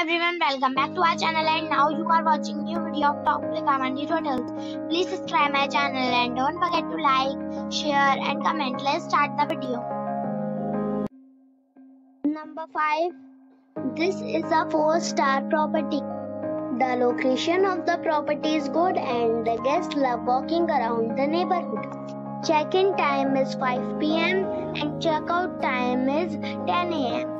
everyone, welcome back to our channel and now you are watching new video of Top Recommended Hotels. Please subscribe my channel and don't forget to like, share and comment. Let's start the video. Number 5. This is a 4-star property. The location of the property is good and the guests love walking around the neighborhood. Check-in time is 5 pm and check-out time is 10 am.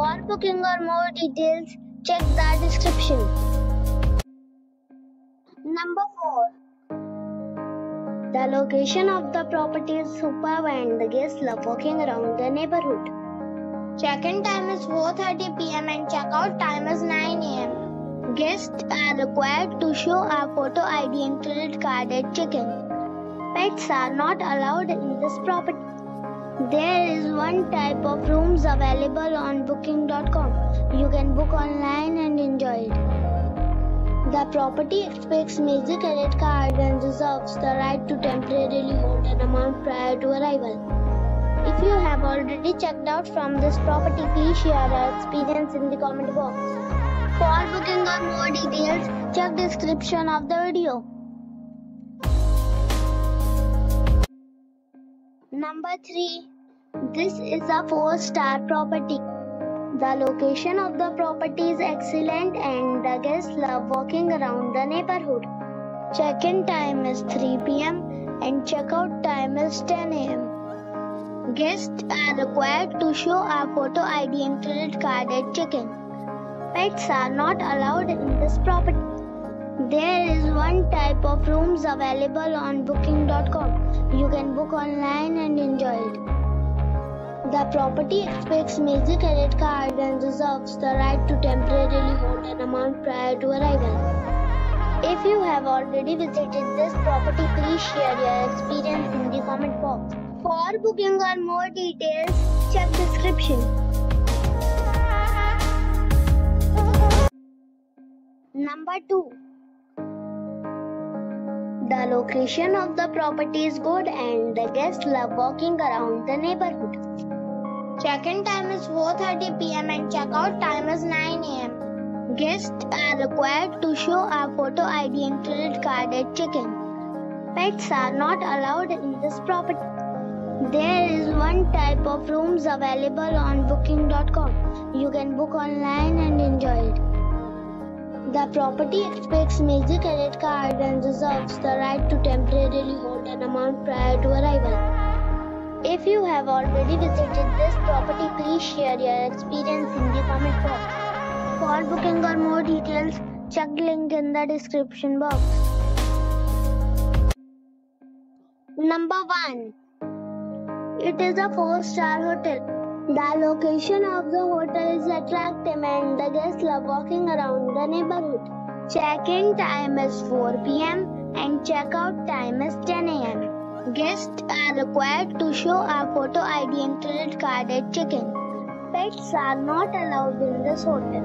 For booking or more details, check the description. Number 4. The location of the property is superb and the guests love walking around the neighborhood. Check-in time is 4.30 pm and check-out time is 9 am. Guests are required to show a photo ID and credit card at check-in. Pets are not allowed in this property. There is one type of rooms available on booking.com. You can book online and enjoy it. The property expects major credit card and reserves the right to temporarily hold an amount prior to arrival. If you have already checked out from this property, please share your experience in the comment box. For booking or more details, check description of the video. Number 3. This is a 4-star property. The location of the property is excellent and the guests love walking around the neighborhood. Check-in time is 3 pm and check-out time is 10 am. Guests are required to show a photo ID and credit card at check-in. Pets are not allowed in this property. There one type of rooms available on booking.com. You can book online and enjoy it. The property expects major credit card and reserves the right to temporarily hold an amount prior to arrival. If you have already visited this property, please share your experience in the comment box. For booking or more details, check description. Number 2. The location of the property is good and the guests love walking around the neighborhood. Check-in time is 4.30 pm and check-out time is 9 am. Guests are required to show a photo ID and credit card at check-in. Pets are not allowed in this property. There is one type of rooms available on booking.com. You can book online and enjoy it. The property expects major credit card reserves the right to temporarily hold an amount prior to arrival. If you have already visited this property, please share your experience in the comment box. For booking or more details, check the link in the description box. Number 1. It is a 4-star hotel. The location of the hotel is attractive and the guests love walking around the neighborhood. Check-in time is 4 pm and check-out time is 10 am. Guests are required to show a photo ID and credit card at check-in. Pets are not allowed in this hotel.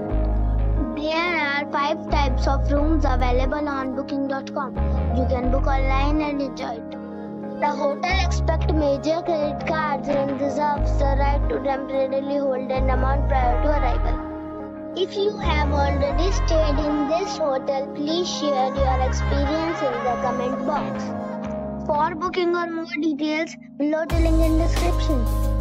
There are 5 types of rooms available on booking.com. You can book online and enjoy it. The hotel expects major credit cards and reserves the right to temporarily hold an amount prior to arrival. If you have already stayed in this hotel, please share your experience in the comment box. For booking or more details, below the link in description.